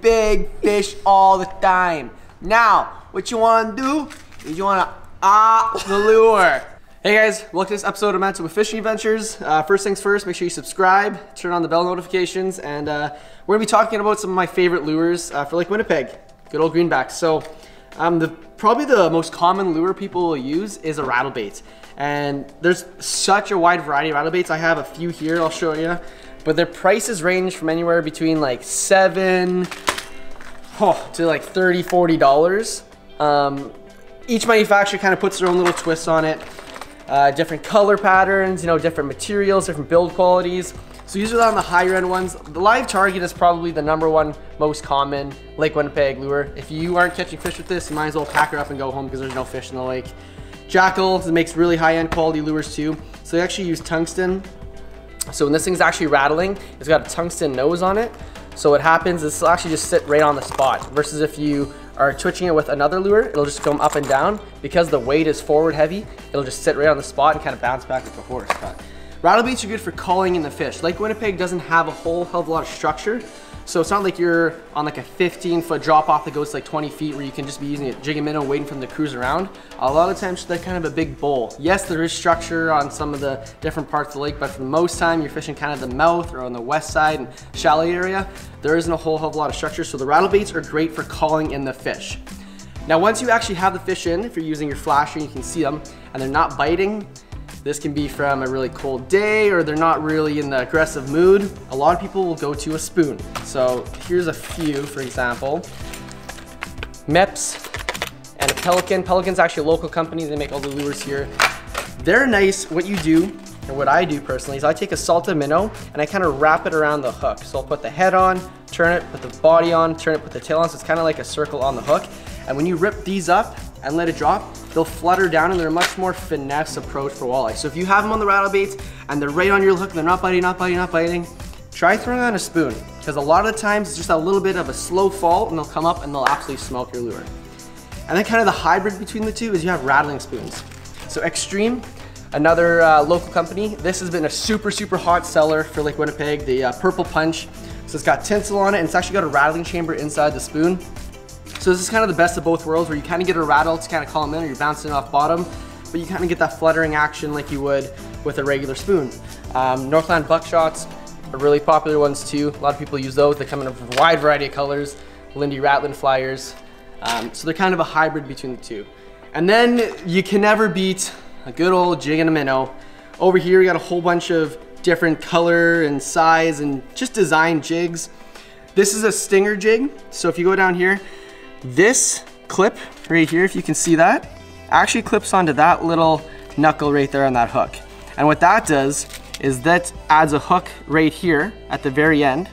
big fish all the time. Now, what you wanna do is you wanna ah the lure. Hey guys, welcome to this episode of Manitoba Fishing Adventures. Uh, first things first, make sure you subscribe, turn on the bell notifications, and uh, we're gonna be talking about some of my favorite lures uh, for Lake Winnipeg. Good old greenbacks. So, um, the probably the most common lure people will use is a rattle bait. And there's such a wide variety of rattle baits. I have a few here, I'll show you. But their prices range from anywhere between like seven oh, to like 30 $40. Um, each manufacturer kind of puts their own little twists on it. Uh, different color patterns, you know, different materials, different build qualities. So usually on the higher end ones, the live target is probably the number one most common Lake Winnipeg lure. If you aren't catching fish with this, you might as well pack her up and go home because there's no fish in the lake. Jackall makes really high-end quality lures too. So they actually use tungsten. So when this thing's actually rattling, it's got a tungsten nose on it. So what happens is it'll actually just sit right on the spot versus if you are twitching it with another lure, it'll just come up and down. Because the weight is forward heavy, it'll just sit right on the spot and kind of bounce back like a horse. But rattle baits are good for calling in the fish. Lake Winnipeg doesn't have a whole hell of a lot of structure. So it's not like you're on like a 15 foot drop off that goes like 20 feet where you can just be using a jig and minnow waiting for them to cruise around. A lot of times they're kind of a big bowl. Yes, there is structure on some of the different parts of the lake, but for the most time you're fishing kind of the mouth or on the west side and shallow area. There isn't a whole hell of a lot of structure. So the rattle baits are great for calling in the fish. Now, once you actually have the fish in, if you're using your flasher, you can see them and they're not biting, this can be from a really cold day or they're not really in the aggressive mood. A lot of people will go to a spoon. So here's a few, for example. Mepps and a Pelican. Pelican's actually a local company. They make all the lures here. They're nice. What you do, or what I do personally, is I take a salted minnow and I kind of wrap it around the hook. So I'll put the head on, turn it, put the body on, turn it, put the tail on. So it's kind of like a circle on the hook. And when you rip these up and let it drop, they'll flutter down and they're a much more finesse approach for walleye. So if you have them on the rattle baits and they're right on your hook, and they're not biting, not biting, not biting, try throwing on a spoon. Because a lot of the times it's just a little bit of a slow fall and they'll come up and they'll absolutely smoke your lure. And then kind of the hybrid between the two is you have rattling spoons. So Extreme, another uh, local company. This has been a super, super hot seller for Lake Winnipeg, the uh, Purple Punch. So it's got tinsel on it and it's actually got a rattling chamber inside the spoon. So this is kind of the best of both worlds where you kind of get a rattle to kind of call them in or you're bouncing off bottom, but you kind of get that fluttering action like you would with a regular spoon. Um, Northland buckshots are really popular ones too. A lot of people use those. They come in a wide variety of colors. Lindy Rattl'n flyers. Um, so they're kind of a hybrid between the two. And then you can never beat a good old jig and a minnow. Over here we got a whole bunch of different color and size and just design jigs. This is a stinger jig. So if you go down here, this clip right here, if you can see that, actually clips onto that little knuckle right there on that hook. And what that does is that adds a hook right here at the very end,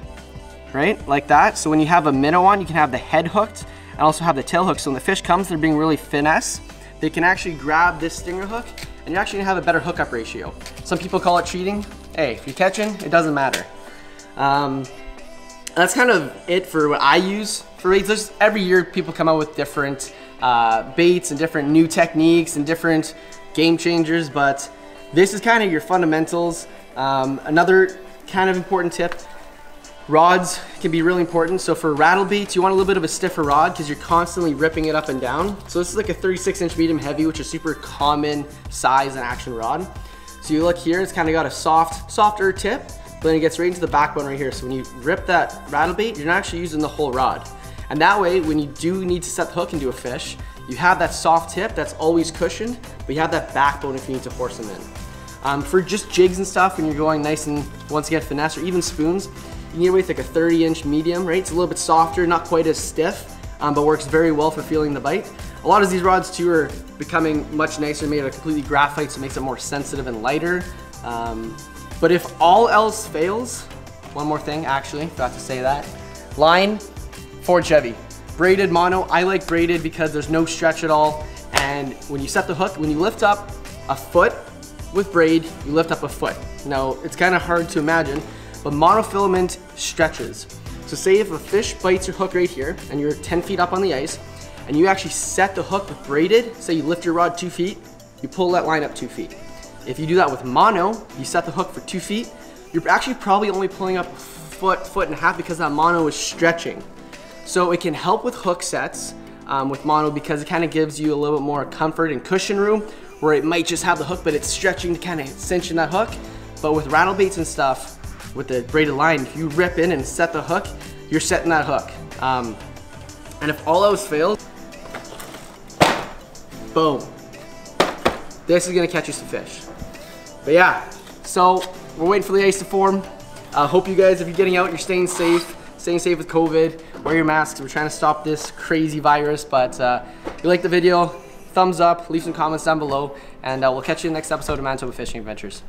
right? Like that. So when you have a minnow on, you can have the head hooked and also have the tail hooked. So when the fish comes, they're being really finesse. They can actually grab this stinger hook and you're actually gonna have a better hookup ratio. Some people call it cheating. Hey, if you're catching, it doesn't matter. Um, that's kind of it for what I use for baits. Every year people come out with different uh, baits and different new techniques and different game changers, but this is kind of your fundamentals. Um, another kind of important tip, rods can be really important. So for rattle baits, you want a little bit of a stiffer rod because you're constantly ripping it up and down. So this is like a 36 inch medium heavy, which is super common size and action rod. So you look here, it's kind of got a soft, softer tip, but then it gets right into the backbone right here. So when you rip that rattle bait, you're not actually using the whole rod. And that way, when you do need to set the hook into a fish, you have that soft tip that's always cushioned, but you have that backbone if you need to force them in. Um, for just jigs and stuff, when you're going nice and once again finesse, or even spoons, you need with like a 30 inch medium, right? It's a little bit softer, not quite as stiff, um, but works very well for feeling the bite. A lot of these rods too are becoming much nicer, made out of completely graphite, so it makes it more sensitive and lighter. Um, but if all else fails, one more thing actually, forgot to say that. Line, Ford Chevy. Braided mono, I like braided because there's no stretch at all. And when you set the hook, when you lift up a foot with braid, you lift up a foot. Now, it's kind of hard to imagine, but monofilament stretches. So say if a fish bites your hook right here and you're 10 feet up on the ice and you actually set the hook with braided, say you lift your rod two feet, you pull that line up two feet. If you do that with mono, you set the hook for two feet, you're actually probably only pulling up a foot, foot and a half because that mono is stretching. So it can help with hook sets um, with mono because it kind of gives you a little bit more comfort and cushion room where it might just have the hook, but it's stretching to kind of cinch in that hook. But with rattle baits and stuff, with the braided line, if you rip in and set the hook, you're setting that hook. Um, and if all else fails, boom. This is gonna catch you some fish. But yeah, so we're waiting for the ice to form. Uh, hope you guys, if you're getting out, you're staying safe, staying safe with COVID. Wear your masks. We're trying to stop this crazy virus. But uh, if you like the video, thumbs up, leave some comments down below, and uh, we'll catch you in the next episode of Manitoba Fishing Adventures.